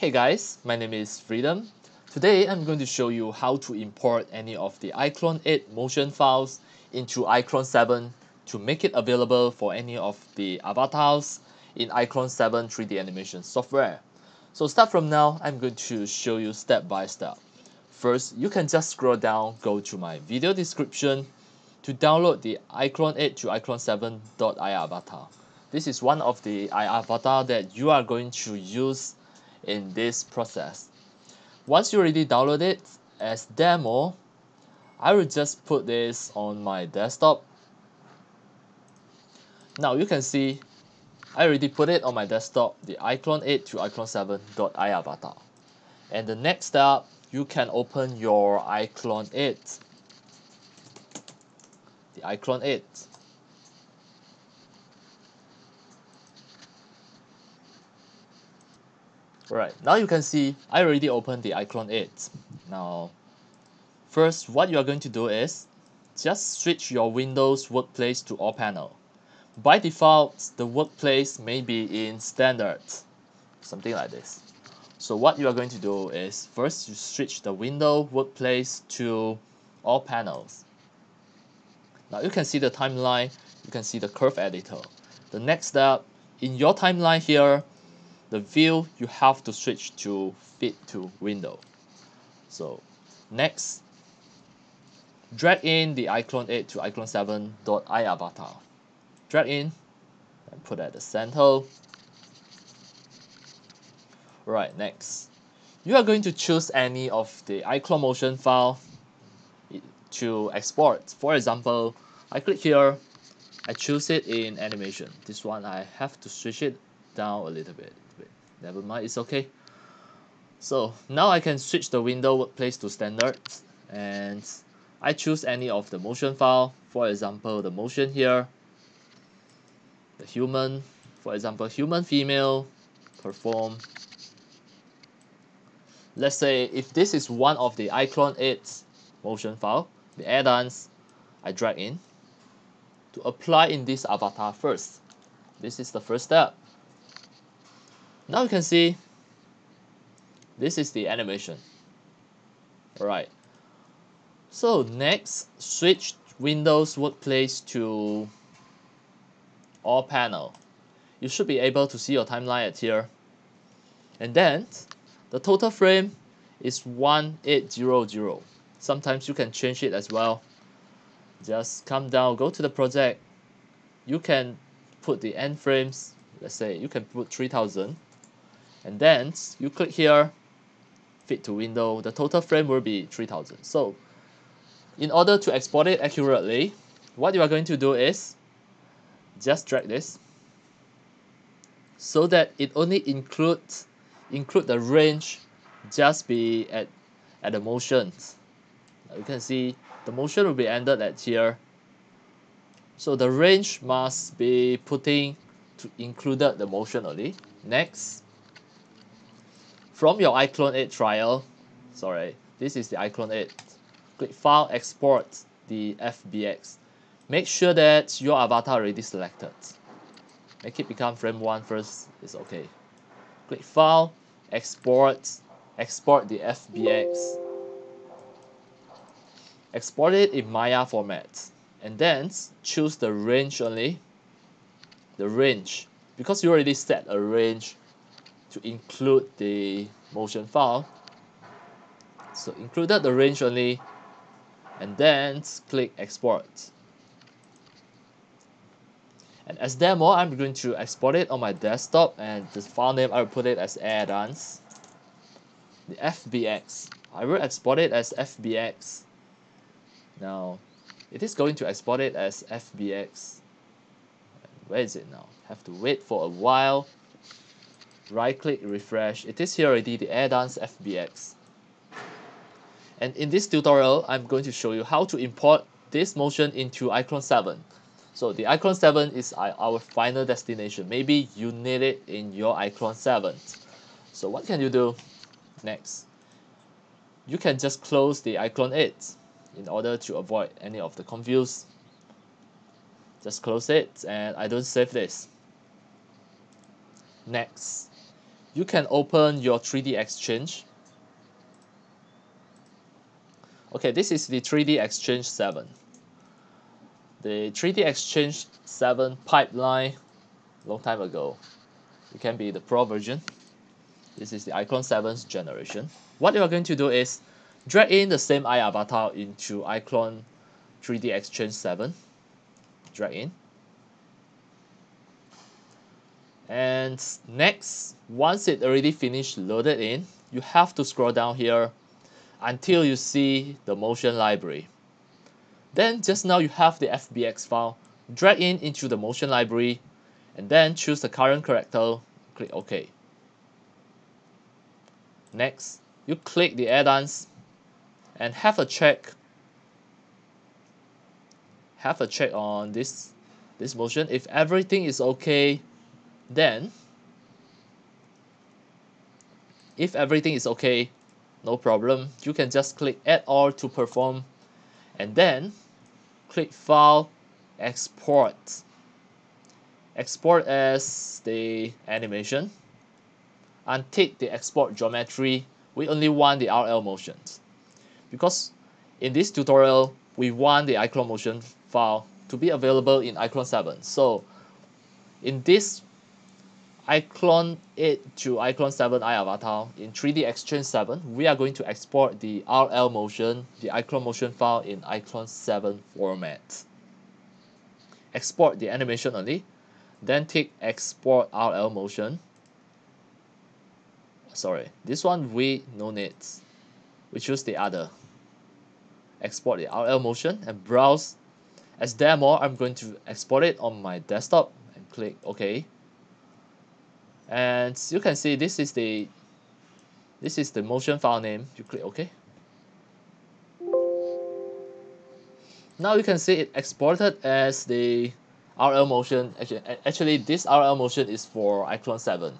Hey guys, my name is Freedom. Today I'm going to show you how to import any of the iClone 8 motion files into iClone 7 to make it available for any of the avatars in iClone 7 3D animation software. So start from now, I'm going to show you step by step. First, you can just scroll down, go to my video description to download the iClone 8 to iClone 7.iAvatar. This is one of the avatar that you are going to use in this process. Once you already download it as demo, I will just put this on my desktop. Now you can see I already put it on my desktop, the iClone 8 to iClone 7.i avatar. And the next step, you can open your iClone 8. The iClone 8. Right, now you can see I already opened the iClone 8. Now, first what you are going to do is just switch your Windows workplace to all panel. By default, the workplace may be in standard, something like this. So what you are going to do is first you switch the window workplace to all panels. Now you can see the timeline, you can see the curve editor. The next step, in your timeline here, the view you have to switch to fit to window. So next drag in the iClone 8 to iClone 7.i avatar. Drag in and put at the center. Right next. You are going to choose any of the iClone motion file to export. For example I click here. I choose it in animation. This one I have to switch it down a little bit never mind it's okay. So now I can switch the window workplace to standard and I choose any of the motion file. For example the motion here. The human. For example human female. Perform. Let's say if this is one of the iClone 8 motion file the add-ons I drag in to apply in this avatar first. This is the first step now you can see this is the animation. Alright. So next switch Windows workplace to all panel. You should be able to see your timeline at here. And then the total frame is 1800 sometimes you can change it as well. Just come down go to the project. You can put the end frames. Let's say you can put 3000 and then you click here fit to window the total frame will be 3000 so in order to export it accurately what you are going to do is just drag this so that it only includes include the range just be at at the motions. You can see the motion will be ended at here. So the range must be putting to included the motion only. Next from your iClone 8 trial sorry this is the iClone 8 click file export the FBX make sure that your avatar already selected. Make it become frame 1 first is okay. Click file export export the FBX export it in Maya format. And then choose the range only. The range. Because you already set a range to include the motion file. So included the range only and then click export. And as demo I'm going to export it on my desktop and the file name I will put it as add-ons. The FBX I will export it as FBX now it is going to export it as FBX where is it now? Have to wait for a while right click refresh. It is here already the add-ons FBX and in this tutorial I'm going to show you how to import this motion into iClone 7 so the iClone 7 is our final destination. Maybe you need it in your iClone 7 so what can you do next? You can just close the iClone 8 in order to avoid any of the confuse. Just close it and I don't save this. Next you can open your 3DXchange. Okay, this is the 3DXchange 7. The 3DXchange 7 pipeline long time ago. It can be the Pro version. This is the iClone 7's generation. What you are going to do is drag in the same iAvatar into iClone 3D Exchange 7. Drag in. And next, once it already finished loaded in, you have to scroll down here until you see the motion library. Then just now you have the FBX file, drag in into the motion library, and then choose the current character, click OK. Next, you click the add-ons and have a check have a check on this this motion if everything is okay then if everything is okay no problem. You can just click add all to perform and then click file export. Export as the animation. And untick the export geometry. We only want the RL motions. Because in this tutorial we want the iClone motion file to be available in iClone 7 so in this iClone 8 to iClone 7 iAvatar in 3DXchange 7, we are going to export the RL motion, the iClone motion file in iClone 7 format. Export the animation only, then take export RL motion. Sorry, this one we no needs. We choose the other. Export the RL motion and browse. As demo, I'm going to export it on my desktop and click OK and you can see this is the this is the motion file name. You click OK. Now you can see it exported as the RL motion. Actually, actually this RL motion is for iClone 7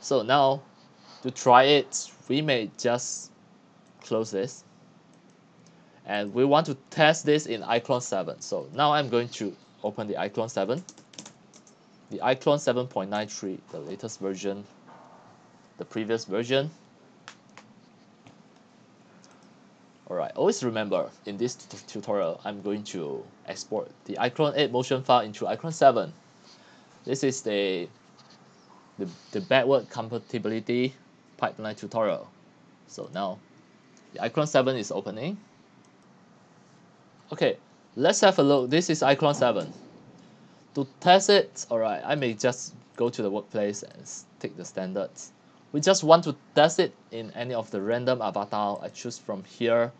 so now to try it we may just close this. And we want to test this in iClone 7 so now I'm going to open the iClone 7 the iClone 7.93 the latest version the previous version. Alright always remember in this tutorial I'm going to export the iClone 8 motion file into iClone 7 this is the the, the backward compatibility pipeline tutorial. So now the iClone 7 is opening. Okay let's have a look. This is iClone 7 to test it alright. I may just go to the workplace and take the standards. We just want to test it in any of the random avatar. I choose from here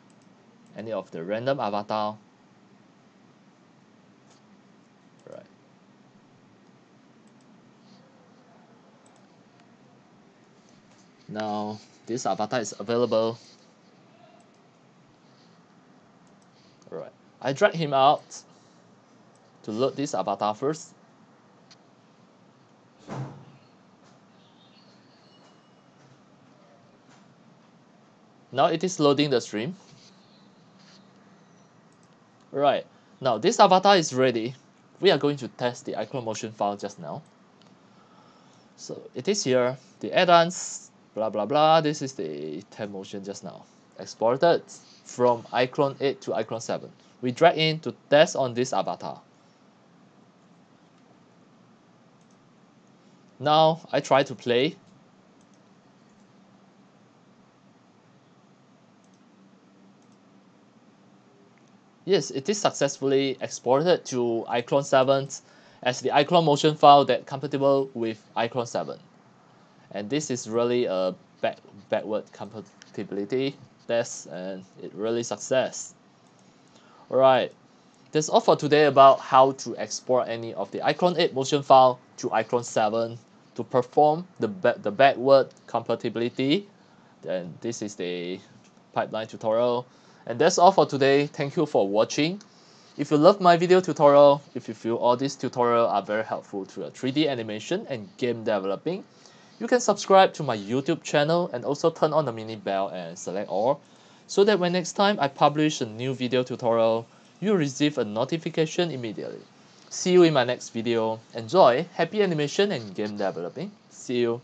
any of the random avatar. Right. Now this avatar is available. Alright I drag him out to load this avatar first. Now it is loading the stream. Right. Now this avatar is ready. We are going to test the iClone motion file just now. So it is here. The add-ons blah blah blah. This is the temp motion just now. Exported from iClone 8 to iClone 7 we drag in to test on this avatar Now I try to play. Yes, it is successfully exported to iClone 7 as the iClone motion file that compatible with iClone 7. And this is really a back backward compatibility test and it really success. Alright, that's all for today about how to export any of the iClone 8 motion file to iClone 7 to perform the, ba the backward compatibility then this is the pipeline tutorial. And that's all for today. Thank you for watching. If you love my video tutorial if you feel all these tutorial are very helpful to your 3D animation and game developing you can subscribe to my YouTube channel and also turn on the mini bell and select all so that when next time I publish a new video tutorial you'll receive a notification immediately See you in my next video. Enjoy, happy animation and game developing. See you.